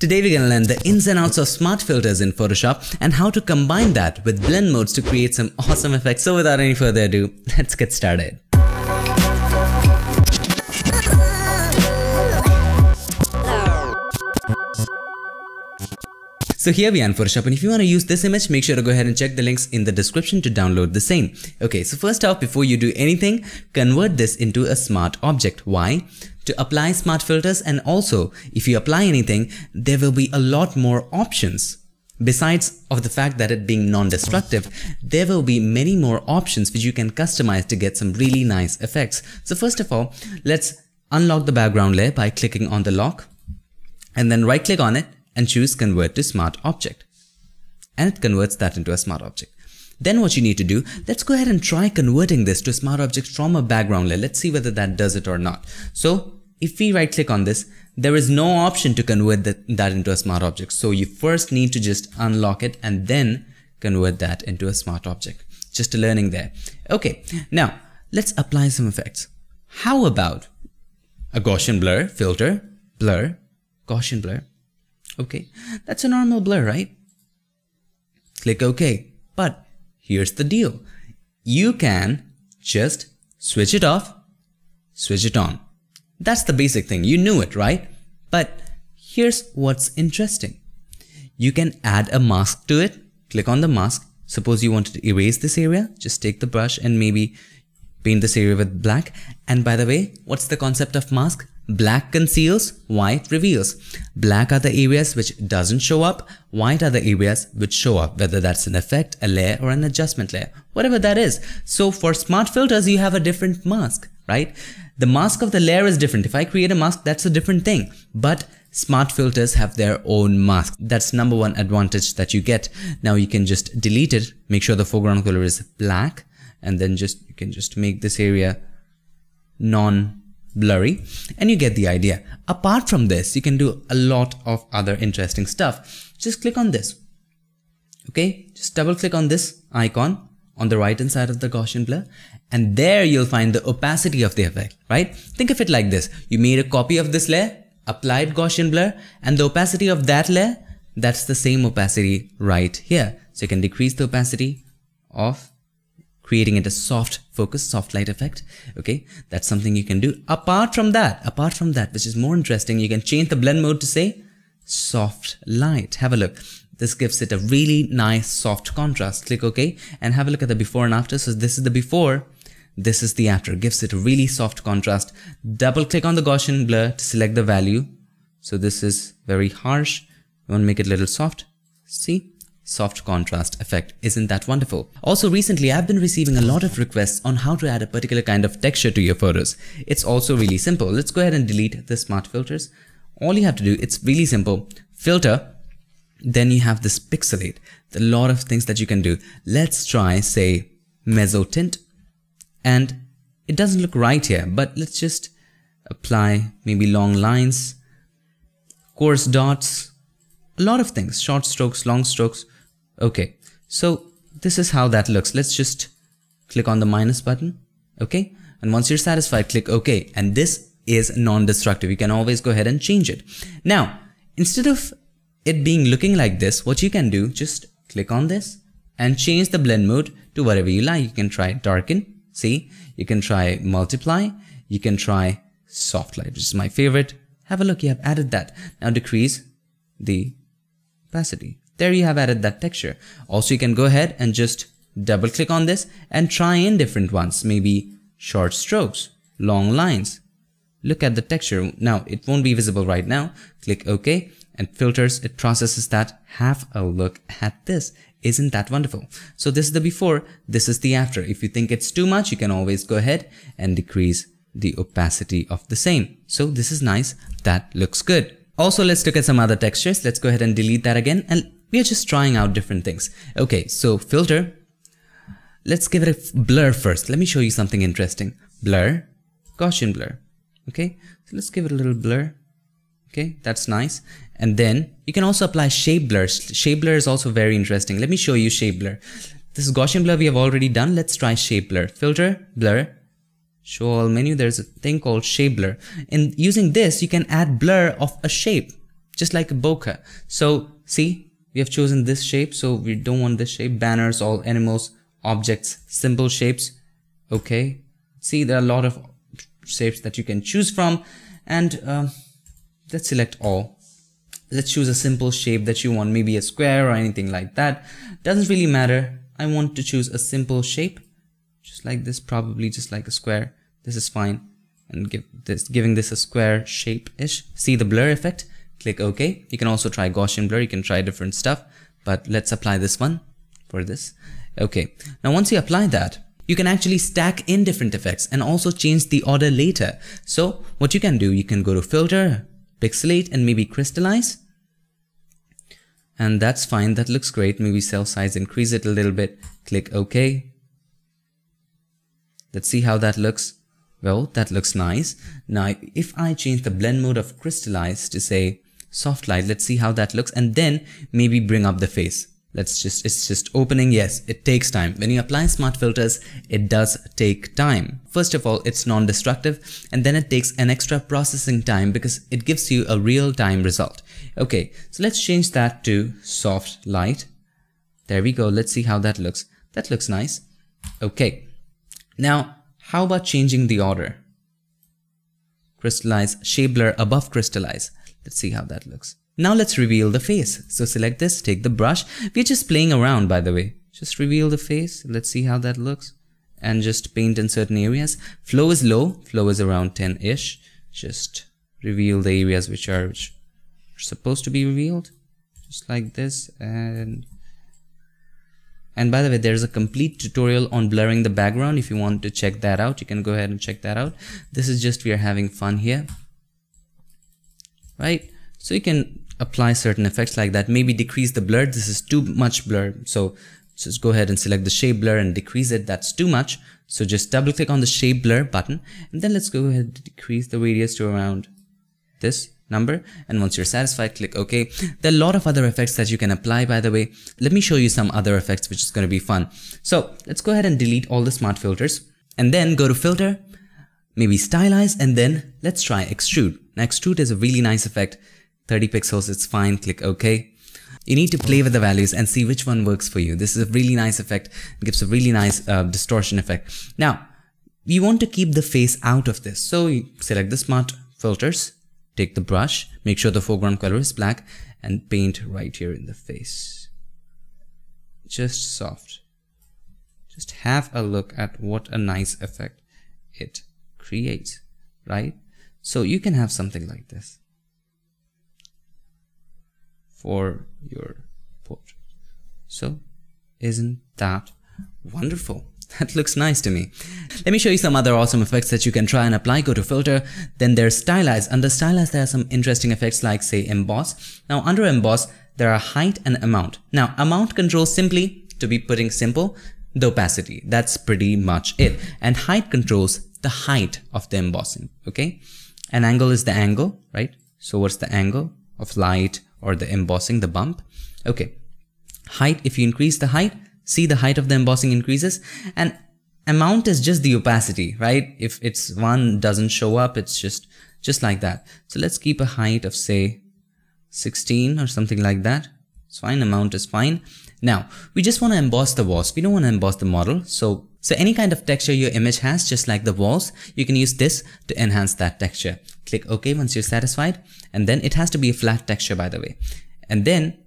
Today we're gonna learn the ins and outs of smart filters in Photoshop and how to combine that with blend modes to create some awesome effects. So without any further ado, let's get started. So here we are in Photoshop and if you want to use this image, make sure to go ahead and check the links in the description to download the same. Okay, so first off, before you do anything, convert this into a smart object. Why? To apply smart filters and also, if you apply anything, there will be a lot more options. Besides of the fact that it being non-destructive, there will be many more options which you can customize to get some really nice effects. So first of all, let's unlock the background layer by clicking on the lock and then right click on it and choose convert to smart object. And it converts that into a smart object. Then what you need to do, let's go ahead and try converting this to a smart object from a background layer. Let's see whether that does it or not. So if we right click on this, there is no option to convert that, that into a smart object. So you first need to just unlock it and then convert that into a smart object. Just a learning there. Okay, now let's apply some effects. How about a Gaussian blur, filter, blur, Gaussian blur, Okay, that's a normal blur, right? Click OK. But here's the deal. You can just switch it off, switch it on. That's the basic thing. You knew it, right? But here's what's interesting. You can add a mask to it. Click on the mask. Suppose you wanted to erase this area. Just take the brush and maybe paint this area with black. And by the way, what's the concept of mask? Black conceals, white reveals. Black are the areas which doesn't show up, white are the areas which show up, whether that's an effect, a layer or an adjustment layer, whatever that is. So for smart filters, you have a different mask, right? The mask of the layer is different. If I create a mask, that's a different thing. But smart filters have their own mask. That's number one advantage that you get. Now you can just delete it, make sure the foreground color is black, and then just, you can just make this area non blurry and you get the idea. Apart from this, you can do a lot of other interesting stuff. Just click on this. Okay, just double click on this icon on the right hand side of the Gaussian blur and there you'll find the opacity of the effect, right? Think of it like this. You made a copy of this layer, applied Gaussian blur and the opacity of that layer, that's the same opacity right here. So you can decrease the opacity of creating it a soft focus, soft light effect. Okay, that's something you can do. Apart from that, apart from that, which is more interesting, you can change the blend mode to say soft light. Have a look. This gives it a really nice soft contrast. Click OK and have a look at the before and after. So this is the before, this is the after. Gives it a really soft contrast. Double click on the Gaussian blur to select the value. So this is very harsh. You want to make it a little soft. See? Soft contrast effect. Isn't that wonderful? Also recently I've been receiving a lot of requests on how to add a particular kind of texture to your photos. It's also really simple. Let's go ahead and delete the smart filters. All you have to do, it's really simple. Filter, then you have this pixelate. a lot of things that you can do. Let's try say mezzotint and it doesn't look right here but let's just apply maybe long lines, coarse dots, a lot of things, short strokes, long strokes, Okay, so this is how that looks. Let's just click on the minus button. Okay, and once you're satisfied, click OK. And this is non-destructive. You can always go ahead and change it. Now, instead of it being looking like this, what you can do, just click on this and change the blend mode to whatever you like. You can try darken, see, you can try multiply, you can try soft light, which is my favorite. Have a look, you have added that. Now decrease the opacity. There you have added that texture. Also, you can go ahead and just double click on this and try in different ones, maybe short strokes, long lines. Look at the texture. Now, it won't be visible right now. Click OK and filters, it processes that. Have a look at this. Isn't that wonderful? So this is the before, this is the after. If you think it's too much, you can always go ahead and decrease the opacity of the same. So this is nice. That looks good. Also, let's look at some other textures. Let's go ahead and delete that again and we are just trying out different things. Okay, so filter. Let's give it a blur first. Let me show you something interesting. Blur, Gaussian blur. Okay, so let's give it a little blur. Okay, that's nice. And then you can also apply shape blur. Shape blur is also very interesting. Let me show you shape blur. This is Gaussian blur we have already done. Let's try shape blur. Filter, blur, show all menu. There's a thing called shape blur. And using this, you can add blur of a shape just like a bokeh. So see, we have chosen this shape, so we don't want this shape. Banners, all animals, objects, simple shapes. Okay. See, there are a lot of shapes that you can choose from and uh, let's select all. Let's choose a simple shape that you want, maybe a square or anything like that. Doesn't really matter. I want to choose a simple shape, just like this, probably just like a square. This is fine. And give this, giving this a square shape-ish. See the blur effect? Click OK. You can also try Gaussian blur. You can try different stuff, but let's apply this one for this. Okay. Now, once you apply that, you can actually stack in different effects and also change the order later. So what you can do, you can go to filter, pixelate and maybe crystallize. And that's fine. That looks great. Maybe cell size, increase it a little bit. Click OK. Let's see how that looks. Well, that looks nice. Now, if I change the blend mode of crystallize to say soft light, let's see how that looks and then maybe bring up the face. Let's just it's just opening. Yes it takes time. When you apply smart filters it does take time. First of all it's non-destructive and then it takes an extra processing time because it gives you a real-time result. Okay so let's change that to soft light. There we go. Let's see how that looks. That looks nice. Okay now how about changing the order? Crystallize shape blur above crystallize let's see how that looks now let's reveal the face. So select this, take the brush. We're just playing around by the way. Just reveal the face. Let's see how that looks. And just paint in certain areas. Flow is low. Flow is around 10-ish. Just reveal the areas which are, which are supposed to be revealed. Just like this. And and by the way, there's a complete tutorial on blurring the background. If you want to check that out, you can go ahead and check that out. This is just we are having fun here. Right? So you can apply certain effects like that. Maybe decrease the blur. This is too much blur. So just go ahead and select the shape blur and decrease it. That's too much. So just double click on the shape blur button and then let's go ahead and decrease the radius to around this number and once you're satisfied click OK. There are a lot of other effects that you can apply by the way. Let me show you some other effects which is going to be fun. So let's go ahead and delete all the smart filters and then go to filter, maybe stylize and then let's try extrude. Now extrude is a really nice effect 30 pixels, it's fine, click OK. You need to play with the values and see which one works for you. This is a really nice effect, it gives a really nice uh, distortion effect. Now, you want to keep the face out of this. So you select the smart filters, take the brush, make sure the foreground color is black and paint right here in the face. Just soft. Just have a look at what a nice effect it creates, right? So you can have something like this for your portrait. So isn't that wonderful? That looks nice to me. Let me show you some other awesome effects that you can try and apply. Go to filter, then there's stylize. Under stylize, there are some interesting effects like say emboss. Now under emboss, there are height and amount. Now amount controls simply, to be putting simple, the opacity. That's pretty much it. And height controls the height of the embossing, okay? An angle is the angle, right? So what's the angle of light or the embossing, the bump. Okay. Height, if you increase the height, see the height of the embossing increases and amount is just the opacity, right? If it's one doesn't show up, it's just, just like that. So let's keep a height of say 16 or something like that. It's fine. Amount is fine. Now we just want to emboss the walls. We don't want to emboss the model. So so any kind of texture your image has, just like the walls, you can use this to enhance that texture. Click OK once you're satisfied. And then it has to be a flat texture, by the way. And then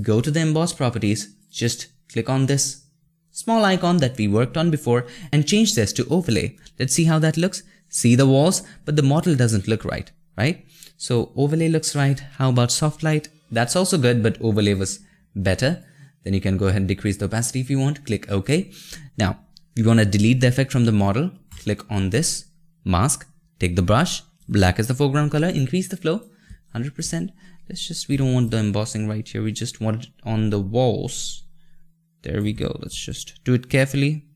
go to the emboss properties, just click on this small icon that we worked on before and change this to overlay. Let's see how that looks. See the walls, but the model doesn't look right, right? So overlay looks right. How about soft light? That's also good, but overlay was better. Then you can go ahead and decrease the opacity if you want. Click OK. Now, we want to delete the effect from the model. Click on this mask, take the brush, black is the foreground color, increase the flow 100%. Let's just, we don't want the embossing right here. We just want it on the walls. There we go. Let's just do it carefully.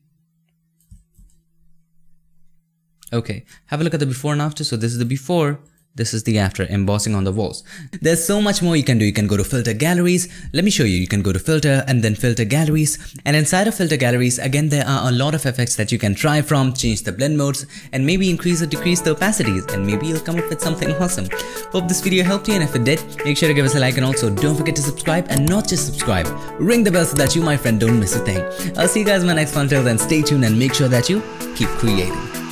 Okay, have a look at the before and after. So this is the before, this is the after embossing on the walls. There's so much more you can do. You can go to filter galleries. Let me show you. You can go to filter and then filter galleries. And inside of filter galleries, again, there are a lot of effects that you can try from, change the blend modes and maybe increase or decrease the opacities and maybe you'll come up with something awesome. Hope this video helped you and if it did, make sure to give us a like and also don't forget to subscribe and not just subscribe. Ring the bell so that you, my friend, don't miss a thing. I'll see you guys in my next one. Till then, stay tuned and make sure that you keep creating.